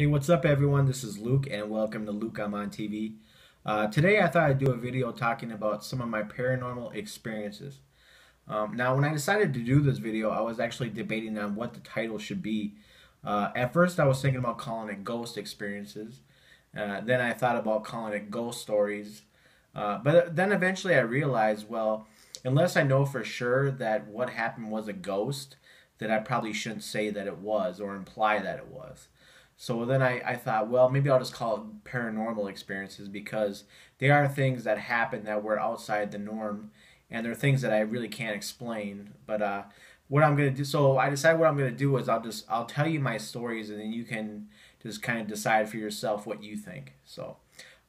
Hey, what's up, everyone? This is Luke, and welcome to Luke I'm on TV. Uh, today, I thought I'd do a video talking about some of my paranormal experiences. Um, now, when I decided to do this video, I was actually debating on what the title should be. Uh, at first, I was thinking about calling it Ghost Experiences. Uh, then I thought about calling it Ghost Stories. Uh, but then eventually, I realized, well, unless I know for sure that what happened was a ghost, that I probably shouldn't say that it was or imply that it was. So then I, I thought, well, maybe I'll just call it paranormal experiences because they are things that happen that were outside the norm, and they're things that I really can't explain. But uh, what I'm gonna do, so I decided what I'm gonna do is I'll just I'll tell you my stories, and then you can just kind of decide for yourself what you think. So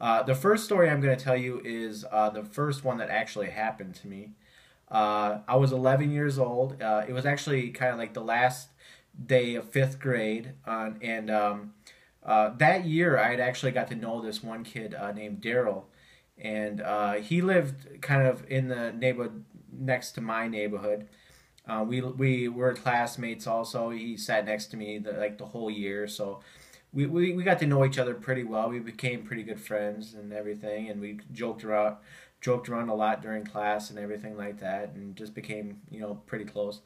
uh, the first story I'm gonna tell you is uh, the first one that actually happened to me. Uh, I was 11 years old. Uh, it was actually kind of like the last day of fifth grade, uh, and um, uh, that year I had actually got to know this one kid uh, named Daryl, and uh, he lived kind of in the neighborhood next to my neighborhood. Uh, we we were classmates also. He sat next to me the, like the whole year, so we, we, we got to know each other pretty well. We became pretty good friends and everything, and we joked around joked around a lot during class and everything like that, and just became you know pretty close.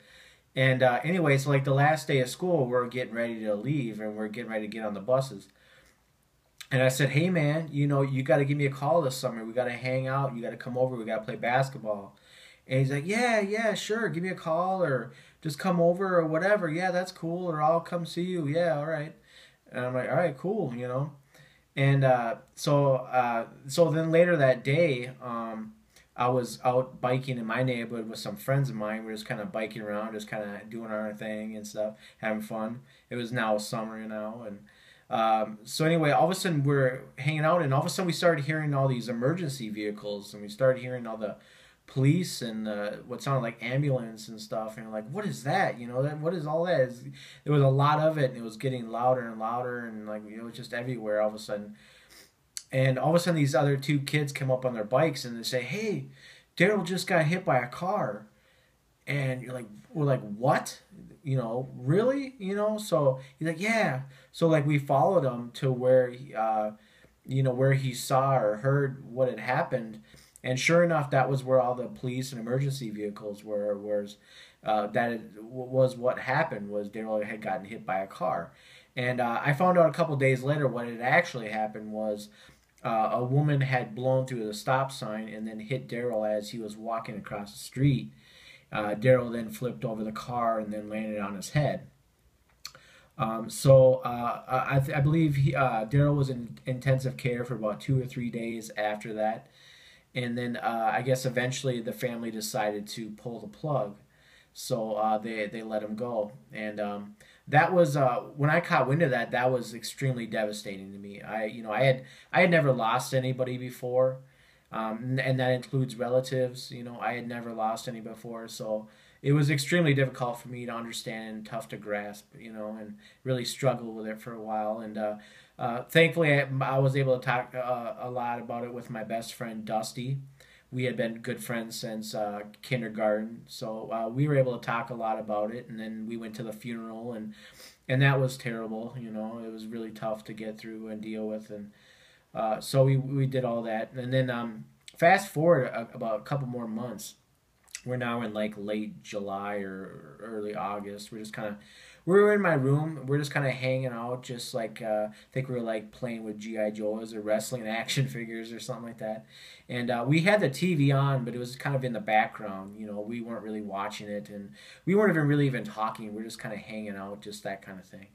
And uh, anyway, so like the last day of school, we're getting ready to leave and we're getting ready to get on the buses. And I said, hey man, you know, you got to give me a call this summer. We got to hang out. You got to come over. We got to play basketball. And he's like, yeah, yeah, sure. Give me a call or just come over or whatever. Yeah, that's cool. Or I'll come see you. Yeah, all right. And I'm like, all right, cool, you know. And uh, so, uh, so then later that day, um, I was out biking in my neighborhood with some friends of mine. We were just kind of biking around, just kind of doing our thing and stuff, having fun. It was now summer you know, and um, so anyway, all of a sudden we're hanging out, and all of a sudden we started hearing all these emergency vehicles, and we started hearing all the police and uh, what sounded like ambulance and stuff, and like, what is that? You know, that what is all that? There was a lot of it, and it was getting louder and louder, and like it was just everywhere. All of a sudden and all of a sudden, these other two kids come up on their bikes and they say, "Hey, Daryl just got hit by a car," and you're like, "We're like, what? You know, really? You know?" So he's like, "Yeah." So like we followed him to where, uh, you know, where he saw or heard what had happened, and sure enough, that was where all the police and emergency vehicles were. Was uh, that was what happened? Was Daryl had gotten hit by a car, and uh, I found out a couple days later what had actually happened was uh, a woman had blown through the stop sign and then hit Daryl as he was walking across the street. Uh, Daryl then flipped over the car and then landed on his head. Um, so uh, I, I, believe uh, Daryl was in intensive care for about two or three days after that. And then uh, I guess eventually the family decided to pull the plug. So uh, they, they let him go. And um, that was uh, when I caught wind of that. That was extremely devastating to me. I, you know, I had I had never lost anybody before, um, and that includes relatives. You know, I had never lost any before, so it was extremely difficult for me to understand and tough to grasp. You know, and really struggled with it for a while. And uh, uh, thankfully, I, I, was able to talk uh, a lot about it with my best friend Dusty we had been good friends since uh, kindergarten, so uh, we were able to talk a lot about it. And then we went to the funeral, and and that was terrible. You know, it was really tough to get through and deal with, and uh, so we we did all that. And then um, fast forward a, about a couple more months, we're now in like late July or early August. We're just kind of we were in my room. We're just kind of hanging out, just like uh, I think we were like playing with GI Joes or wrestling action figures or something like that. And uh, we had the TV on, but it was kind of in the background. You know, we weren't really watching it, and we weren't even really even talking. We are just kind of hanging out, just that kind of thing.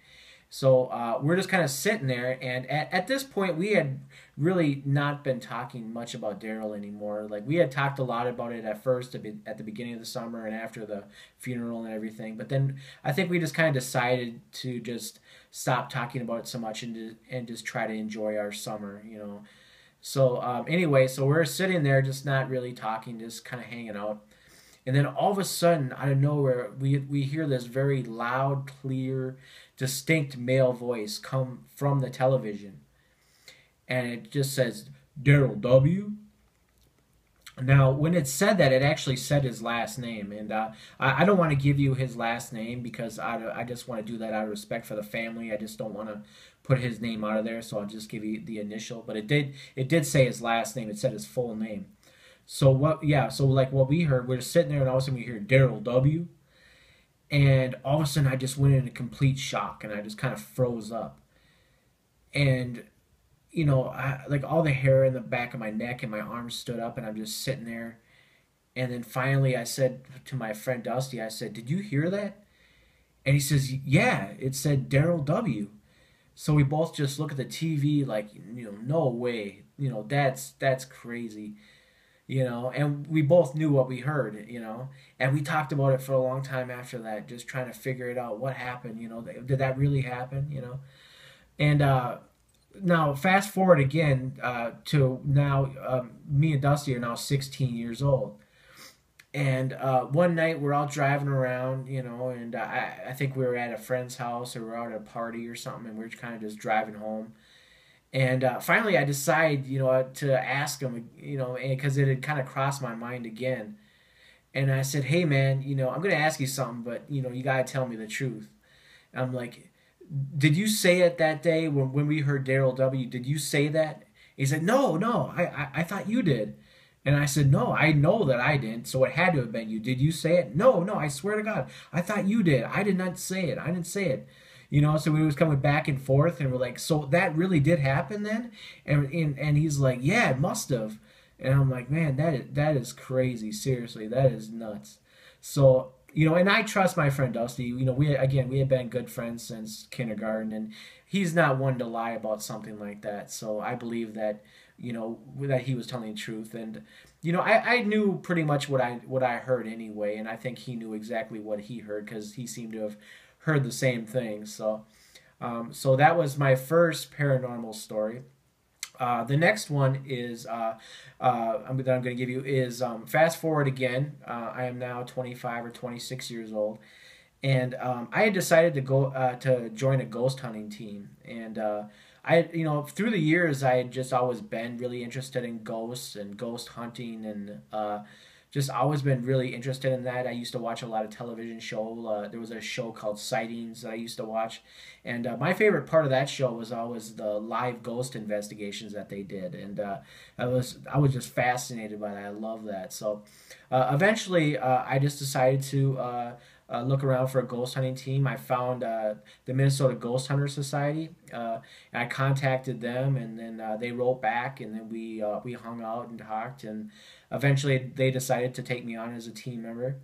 So uh, we're just kind of sitting there, and at, at this point, we had really not been talking much about Daryl anymore. Like we had talked a lot about it at first, at the beginning of the summer and after the funeral and everything. But then I think we just kind of decided to just stop talking about it so much and to, and just try to enjoy our summer, you know. So um, anyway, so we're sitting there, just not really talking, just kind of hanging out. And then all of a sudden, out of nowhere, we, we hear this very loud, clear, distinct male voice come from the television. And it just says, Daryl W. Now, when it said that, it actually said his last name, and uh, I, I, don't want to give you his last name because I, I just want to do that out of respect for the family. I just don't want to put his name out of there, so I'll just give you the initial. But it did it did say his last name. It said his full name. So what? Yeah. So like what we heard, we are just sitting there, and all of a sudden we hear Daryl W. And all of a sudden, I just went into complete shock, and I just kind of froze up. And you know, I, like all the hair in the back of my neck and my arms stood up, and I'm just sitting there. And then finally, I said to my friend Dusty, I said, "Did you hear that?" And he says, "Yeah, it said Daryl W." So we both just look at the TV like, you know, no way, you know, that's that's crazy, you know. And we both knew what we heard, you know, and we talked about it for a long time after that, just trying to figure it out. What happened, you know? Did that really happen, you know? And uh, now fast forward again uh, to now um, me and dusty are now 16 years old and uh, one night we're all driving around you know and I, I think we were at a friend's house or we are out at a party or something and we are kind of just driving home and uh, finally i decide you know to ask him you know because it had kind of crossed my mind again and i said hey man you know i'm to ask you something but you know you got to tell me the truth i'm like did you say it that day when, when we heard Daryl W? Did you say that? He said, No, no, I, I, I thought you did. And I said, No, I know that I didn't, so it had to have been you. Did you say it? No, no, I swear to God, I thought you did. I did not say it. I didn't say it. You know, so we was coming back and forth, and we're like, So that really did happen then? And and, and he's like, Yeah, it must have. And I'm like, Man, that is, that is crazy. Seriously, that is nuts. So you know, and I trust my friend Dusty. You know, we again we have been good friends since kindergarten, and he's not one to lie about something like that. So I believe that you know that he was telling the truth, and you know I, I knew pretty much what I what I heard anyway, and I think he knew exactly what he heard because he seemed to have heard the same thing. So, um, so that was my first paranormal story. Uh, the next one is uh, uh, that I'm going to give you is um, fast forward again. Uh, I am now 25 or 26 years old, and um, I had decided to go uh, to join a ghost hunting team. And uh, I, you know, through the years, I had just always been really interested in ghosts and ghost hunting and just always been really interested in that. I used to watch a lot of television show. Uh, there was a show called Sightings that I used to watch, and uh, my favorite part of that show was always the live ghost investigations that they did, and uh, I was I was just fascinated by that. I love that. So uh, eventually, uh, I just decided to. Uh, look around for a ghost hunting team. I found the Minnesota Ghost Hunter Society, and I contacted them, and then they wrote back, and then we we hung out and talked, and eventually they decided to take me on as a team member.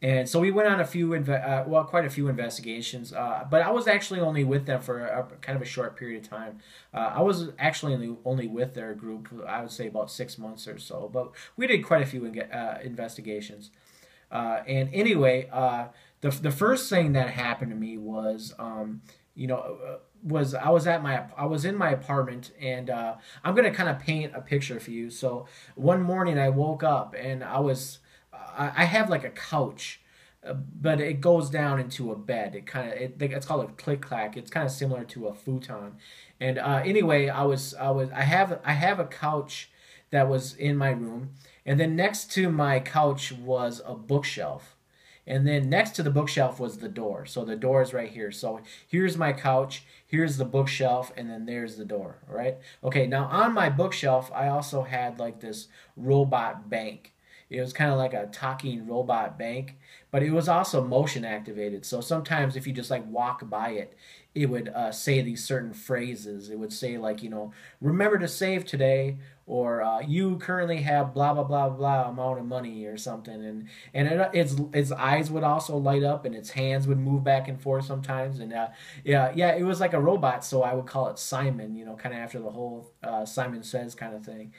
And so we went on a few, uh, well, quite a few investigations. Uh, but I was actually only with them for a, kind of a short period of time. Uh, I was actually only, only with their group, I would say about six months or so. But we did quite a few uh, investigations. Uh, and anyway, uh, the the first thing that happened to me was, um, you know, was I was at my I was in my apartment and uh, I'm gonna kind of paint a picture for you. So one morning I woke up and I was I, I have like a couch, uh, but it goes down into a bed. It kind of it, it's called a click clack. It's kind of similar to a futon. And uh, anyway, I was I was I have I have a couch that was in my room, and then next to my couch was a bookshelf. And then next to the bookshelf was the door. So the door is right here. So here's my couch, here's the bookshelf, and then there's the door, right? Okay, now on my bookshelf, I also had like this robot bank. It was kind of like a talking robot bank, but it was also motion activated. So sometimes if you just like walk by it, it would uh, say these certain phrases. It would say like, you know, remember to save today, or uh, you currently have blah blah blah blah amount of money or something, and and it, its its eyes would also light up and its hands would move back and forth sometimes, and uh, yeah yeah it was like a robot, so I would call it Simon, you know, kind of after the whole uh, Simon Says kind of thing.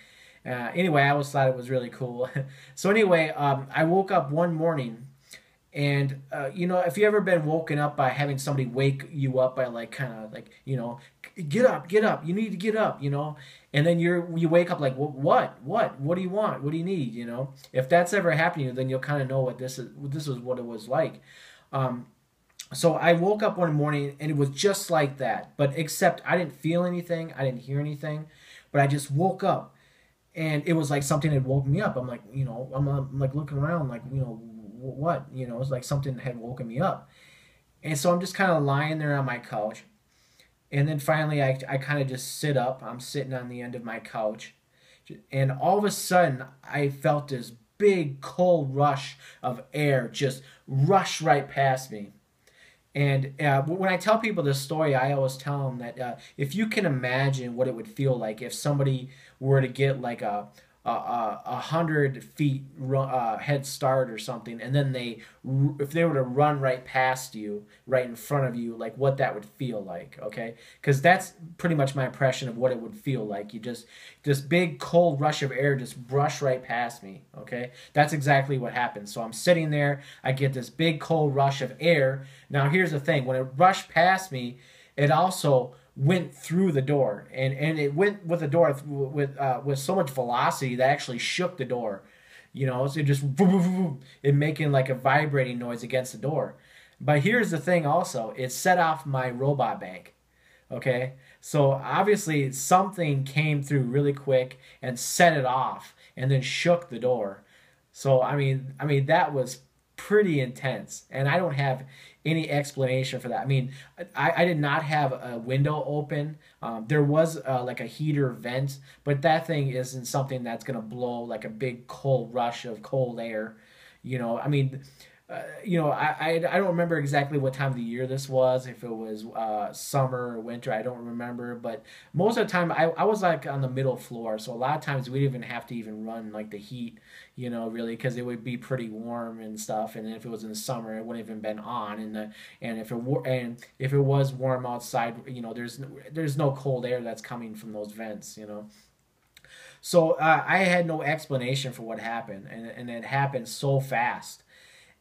Uh, anyway, I always thought it was really cool. so anyway, um, I woke up one morning and uh, you know, if you ever been woken up by having somebody wake you up by like kind of like you know, get up, get up, you need to get up, you know, and then you're you wake up like what, what, what, do you want, what do you need, you know? If that's ever happened to you, then you'll kind of know what this is. This is what it was like. Um, so I woke up one morning and it was just like that, but except I didn't feel anything, I didn't hear anything, but I just woke up and it was like something had woke me up. I'm like, you know, I'm, I'm like looking around, like, you know, what? You know, it's like something had woken me up. And so I'm just kind of lying there on my couch. And then finally, I, I kind of just sit up. I'm sitting on the end of my couch. And all of a sudden, I felt this big cold rush of air just rush right past me. And uh, when I tell people this story, I always tell them that uh, if you can imagine what it would feel like if somebody were to get like a a, a hundred feet uh, head start or something, and then they, if they were to run right past you, right in front of you, like what that would feel like, okay? Because that's pretty much my impression of what it would feel like. You just, this big cold rush of air just brush right past me, okay? That's exactly what happens. So I'm sitting there, I get this big cold rush of air. Now here's the thing: when it rushed past me, it also went through the door, and and it went with the door with uh, with so much velocity that actually shook the door. You know, so it just it making like a vibrating noise against the door. But here's the thing, also, it set off my robot bank. Okay, so obviously something came through really quick and set it off, and then shook the door. So I mean, I mean that was pretty intense, and I don't have any explanation for that. I mean, I, I did not have a window open. Um, there was uh, like a heater vent, but that thing isn't something that's going to blow like a big cold rush of cold air. You know, I mean, uh, you know, I, I, I don't remember exactly what time of the year this was, if it was uh, summer or winter, I don't remember. But most of the time, I, I was like on the middle floor, so a lot of times we'd even have to even run like the heat, you know, really, because it would be pretty warm and stuff. And if it was in the summer, it wouldn't even been on. And the and if it were and if it was warm outside, you know, there's there's no cold air that's coming from those vents, you know. So uh, I had no explanation for what happened, and and it happened so fast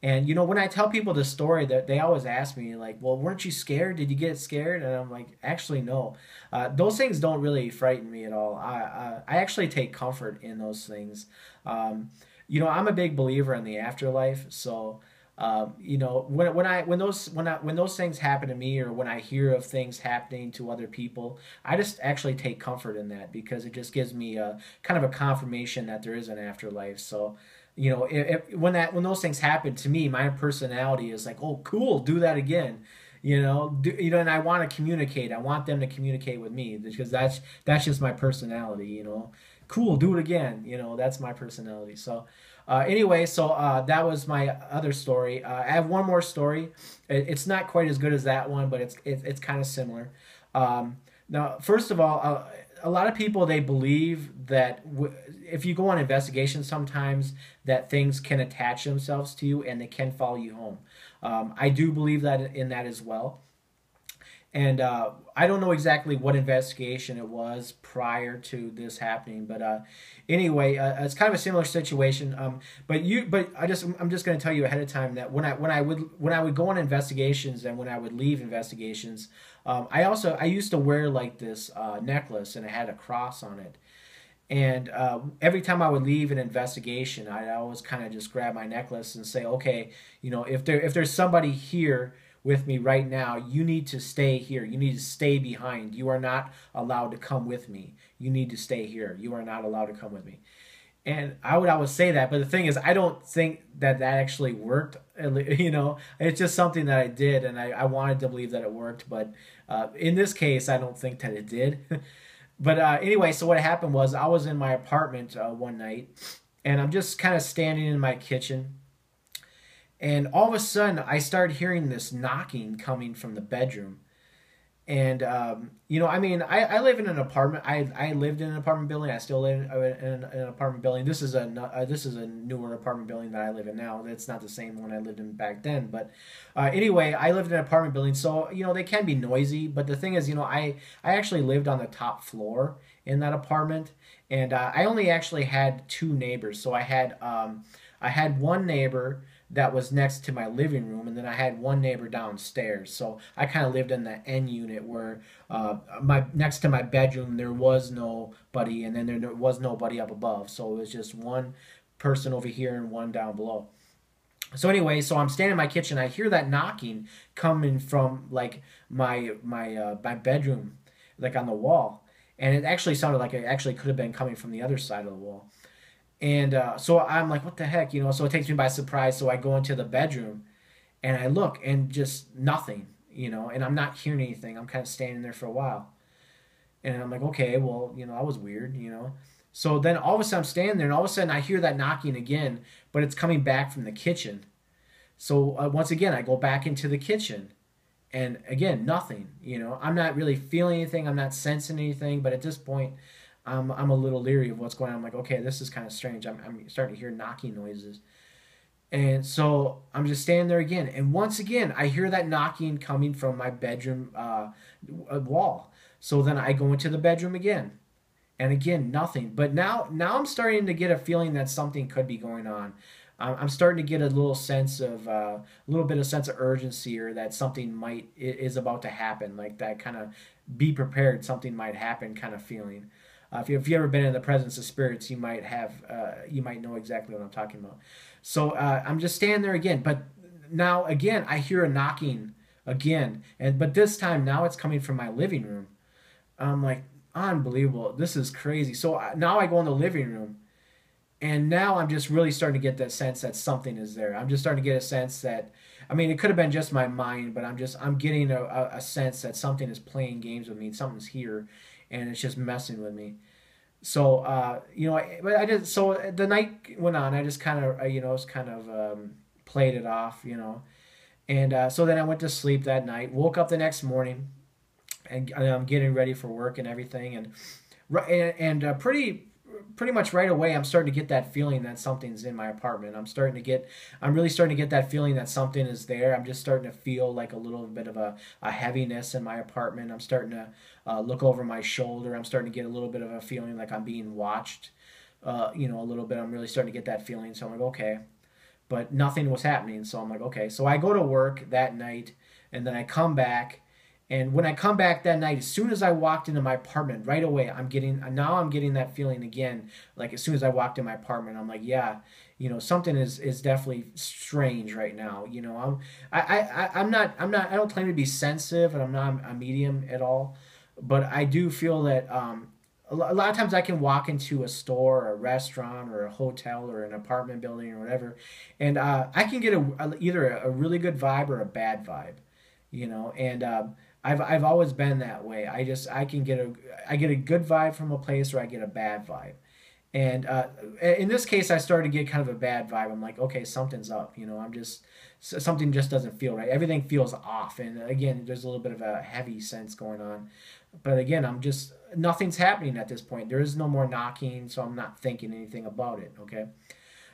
and you know, when I tell people the story, that they always ask me like, "Well, weren't you scared? Did you get scared?" And I'm like, "Actually, no. Uh, those things don't really frighten me at all. I I, I actually take comfort in those things. Um, you know, I'm a big believer in the afterlife, so." Um, you know, when, when I when those when I when those things happen to me, or when I hear of things happening to other people, I just actually take comfort in that because it just gives me a kind of a confirmation that there is an afterlife. So, you know, if, if, when that when those things happen to me, my personality is like, oh, cool, do that again. You know, do, you know, and I want to communicate. I want them to communicate with me because that's that's just my personality. You know, cool, do it again. You know, that's my personality. So. Uh, anyway, so uh, that was my other story. Uh, I have one more story. it's not quite as good as that one, but it's it, it's kind of similar. Um, now, first of all, uh, a lot of people they believe that w- if you go on investigation sometimes that things can attach themselves to you and they can follow you home. Um, i do believe that in that as well and uh, I don't know exactly what investigation it was prior to this happening, but uh, anyway, uh, it's kind of a similar situation. Um, but you, but I just, I'm just going to tell you ahead of time that when I, when I would, when I would go on investigations and when I would leave investigations, um, I also, I used to wear like this uh, necklace and it had a cross on it. And uh, every time I would leave an investigation, I'd always kind of just grab my necklace and say, okay, you know, if there, if there's somebody here with me right now, you need to stay here. You need to stay behind. You are not allowed to come with me. You need to stay here. You are not allowed to come with me. And I would always say that, but the thing is, I don't think that that actually worked. You know, it's just something that I did, and I, I wanted to believe that it worked. But uh, in this case, I don't think that it did. but uh, anyway, so what happened was I was in my apartment uh, one night, and I'm just kind of standing in my kitchen and all of a sudden, I started hearing this knocking coming from the bedroom. And, um, you know, I mean, I, I live in an apartment. I, I lived in an apartment building. I still live in, in, in an apartment building. This is a uh, this is a newer apartment building that I live in now. It's not the same one I lived in back then. But uh, anyway, I lived in an apartment building, so you know they can be noisy. But the thing is, you know, I I actually lived on the top floor in that apartment, and uh, I only actually had two neighbors. So I had um, I had one neighbor that was next to my living room, and then I had one neighbor downstairs. So I kind of lived in the N unit where uh, my next to my bedroom there was nobody, and then there was nobody up above. So it was just one person over here and one down below. So anyway, so I'm standing in my kitchen. I hear that knocking coming from like my my uh, my bedroom, like on the wall and it actually sounded like it actually could have been coming from the other side of the wall. And uh, so I'm like, what the heck, you know? So it takes me by surprise. So I go into the bedroom, and I look, and just nothing, you know. And I'm not hearing anything. I'm kind of standing there for a while, and I'm like, okay, well, you know, that was weird, you know. So then all of a sudden I'm standing there, and all of a sudden I hear that knocking again, but it's coming back from the kitchen. So uh, once again, I go back into the kitchen, and again, nothing. You know, I'm not really feeling anything. I'm not sensing anything. But at this point, I'm I'm a little leery of what's going on. I'm like, okay, this is kind of strange. I'm I'm starting to hear knocking noises. And so I'm just standing there again, and once again I hear that knocking coming from my bedroom uh, wall. So then I go into the bedroom again, and again nothing. But now now I'm starting to get a feeling that something could be going on. I'm starting to get a little sense of uh, a little bit of sense of urgency or that something might is about to happen, like that kind of be prepared, something might happen kind of feeling. Uh, if you you ever been in the presence of spirits, you might have uh, you might know exactly what I'm talking about. So uh, I'm just standing there again, but now again I hear a knocking again, and but this time now it's coming from my living room. I'm like unbelievable, this is crazy. So uh, now I go in the living room and now I'm just really starting to get that sense that something is there. I'm just starting to get a sense that, I mean, it could have been just my mind, but I'm just I'm getting a, a, a sense that something is playing games with me. Something's here, and it's just messing with me. So uh, you know, I, but I did. So the night went on. I just kind of you know, just kind of um, played it off, you know, and uh, so then I went to sleep that night. Woke up the next morning, and I'm getting ready for work and everything, and and, and uh, pretty pretty much right away i'm starting to get that feeling that something's in my apartment. I'm starting to get i'm really starting to get that feeling that something is there. I'm just starting to feel like a little bit of a, a heaviness in my apartment. I'm starting to uh, look over my shoulder. I'm starting to get a little bit of a feeling like i'm being watched uh, you know a little bit. I'm really starting to get that feeling. So i'm like okay. But nothing was happening. So i'm like okay. So i go to work that night and then i come back and when I come back that night, as soon as I walked into my apartment, right away, I'm getting now I'm getting that feeling again. Like as soon as I walked in my apartment, I'm like, yeah, you know, something is is definitely strange right now. You know, I'm I I I'm not I'm not I don't claim to be sensitive, and I'm not a medium at all, but I do feel that um, a lot of times I can walk into a store or a restaurant or a hotel or an apartment building or whatever, and uh, I can get a, either a really good vibe or a bad vibe, you know, and. Um, I've I've always been that way. I just I can get a I get a good vibe from a place or I get a bad vibe. And uh, in this case, I started to get kind of a bad vibe. I'm like, okay, something's up. You know, I'm just something just doesn't feel right. Everything feels off, and again, there's a little bit of a heavy sense going on. But again, I'm just nothing's happening at this point. There is no more knocking, so I'm not thinking anything about it. Okay,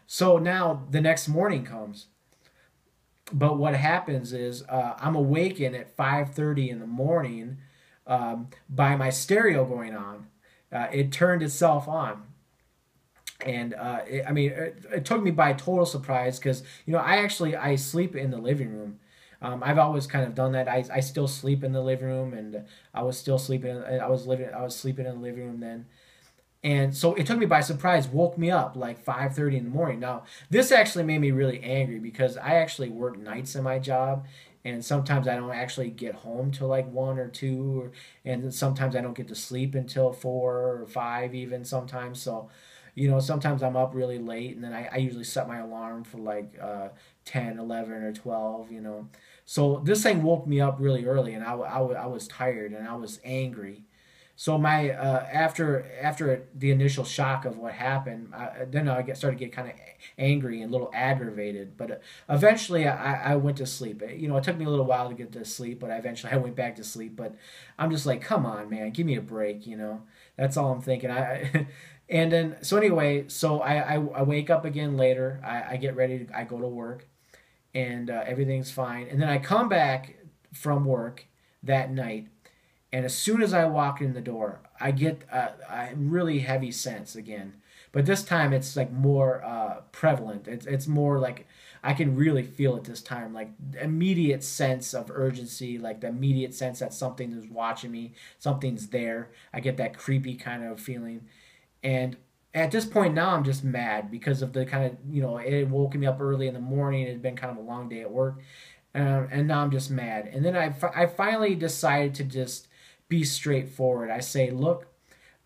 so now the next morning comes, but what happens is uh, I'm awakened at 5:30 in the morning um, by my stereo going on. Uh, it turned itself on, and uh, it, I mean, it, it, took me by total surprise because you know I actually I sleep in the living room. Um, I've always kind of done that. I, I still sleep in the living room, and I was still sleeping. I was living. I was sleeping in the living room then. And so it took me by surprise, woke me up like 5:30 in the morning. Now, this actually made me really angry because I actually work nights in my job and sometimes I don't actually get home till like 1 or 2 or, and sometimes I don't get to sleep until 4 or 5 even sometimes. So, you know, sometimes I'm up really late and then I, I usually set my alarm for like uh, 10, 11 or 12, you know. So this thing woke me up really early and I, I, I was tired and I was angry so my uh, after after the initial shock of what happened, I, then I get started to get kind of angry and a little aggravated. But uh, eventually, I, I went to sleep. You know, it took me a little while to get to sleep, but I eventually I went back to sleep. But I'm just like, come on, man, give me a break. You know, that's all I'm thinking. I. and then so anyway, so I, I, I wake up again later. I, I get ready. To, I go to work, and uh, everything's fine. And then I come back from work that night and as soon as I walk in the door, I get a, a really heavy sense again. But this time it's like more uh, prevalent. It's, it's more like I can really feel it this time. Like immediate sense of urgency, like the immediate sense that something is watching me, something's there. I get that creepy kind of feeling. And at this point now I'm just mad because of the kind of, you know, it woke me up early in the morning. It had been kind of a long day at work. Uh, and now I'm just mad. And then I, I finally decided to just be straightforward. I say, look,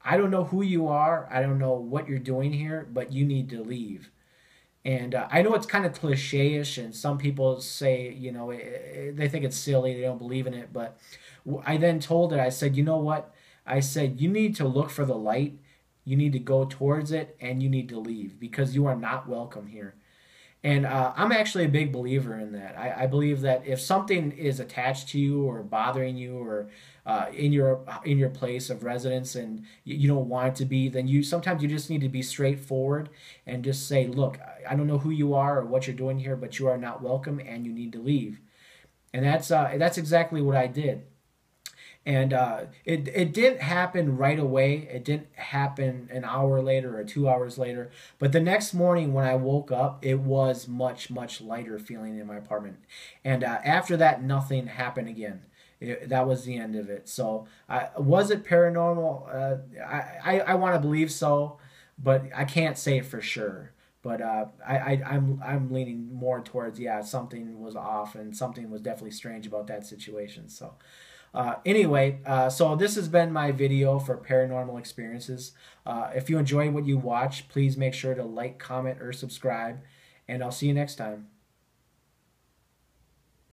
I don't know who you are. I don't know what you're doing here, but you need to leave. And uh, I know it's kind of cliche-ish, and some people say, you know, it, it, they think it's silly, they don't believe in it. But I then told it, I said, you know what? I said, you need to look for the light, you need to go towards it, and you need to leave because you are not welcome here. And uh, I'm actually a big believer in that. I, I, believe that if something is attached to you or bothering you or uh, in your in your place of residence and you, you, don't want to be, then you sometimes you just need to be straightforward and just say, look, I don't know who you are or what you're doing here, but you are not welcome and you need to leave. And that's uh, that's exactly what I did and uh, it it didn't happen right away. It didn't happen an hour later or two hours later. But the next morning when I woke up, it was much much lighter feeling in my apartment. And uh, after that, nothing happened again. It, that was the end of it. So, uh, was it paranormal? Uh, I I, I want to believe so, but I can't say for sure. But uh, I, I I'm I'm leaning more towards yeah something was off and something was definitely strange about that situation. So. Uh, anyway, uh, so this has been my video for paranormal experiences. Uh, if you enjoy what you watch, please make sure to like, comment, or subscribe, and I'll see you next time.